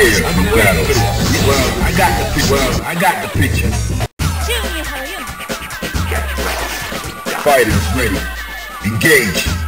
I got the picture. I got the picture. Fighters ready. Engage.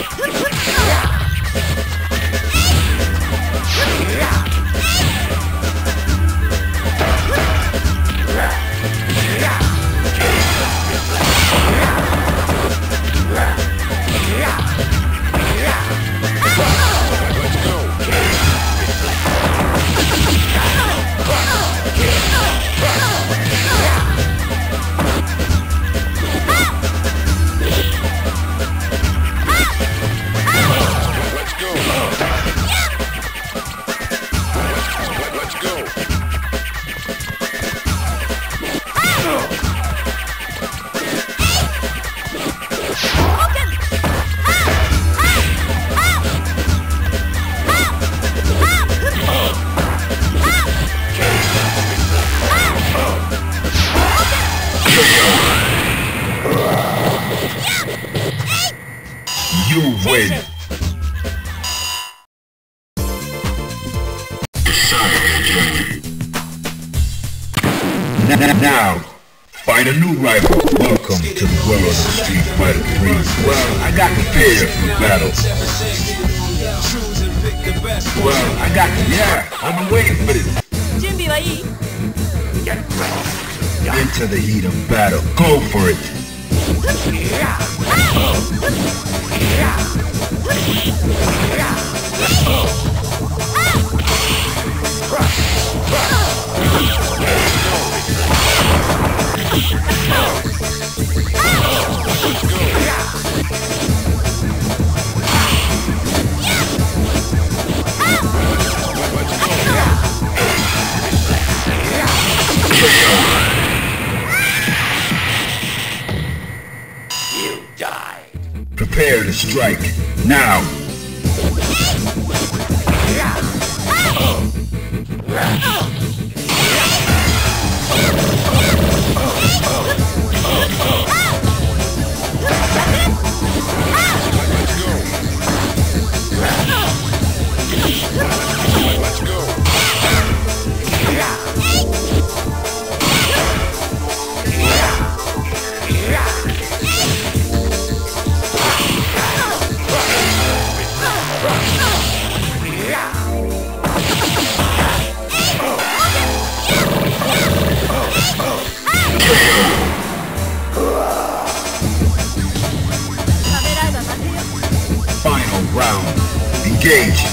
Ha ha! Now, find a new rival. Welcome to the world of Street Fighter 3. Well, I got prepared for the battle. Well, I got, the yeah, I've been waiting for this. Into the heat of battle. Go for it. Strike. Now. Engage.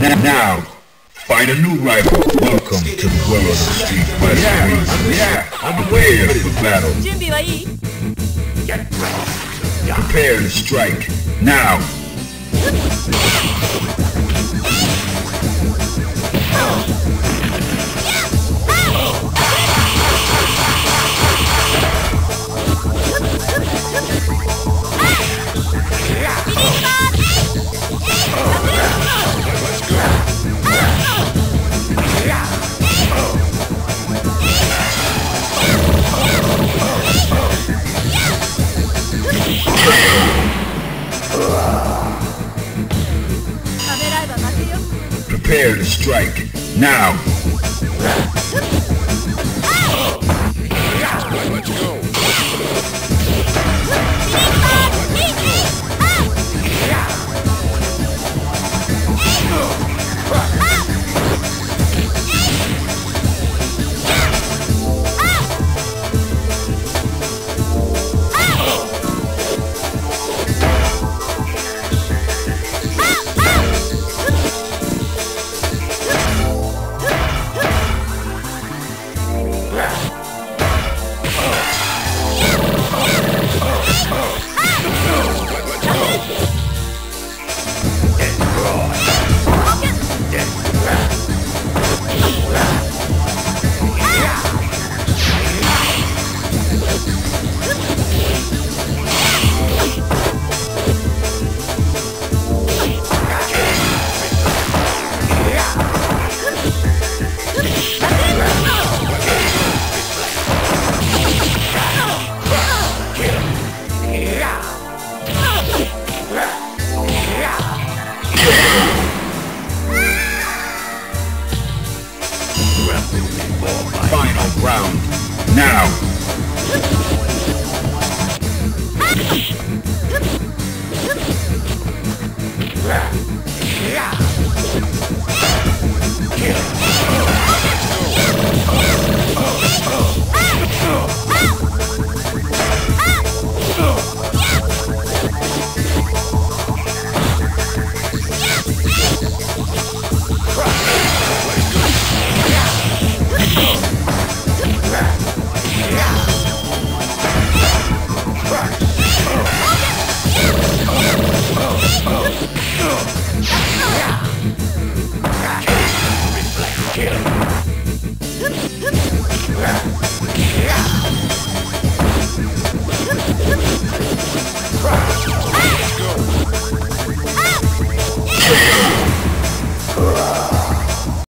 now, find a new rival. Welcome to the world of the street fighter. Yeah, yeah, I'm aware for battle. Prepare to strike, now. Now.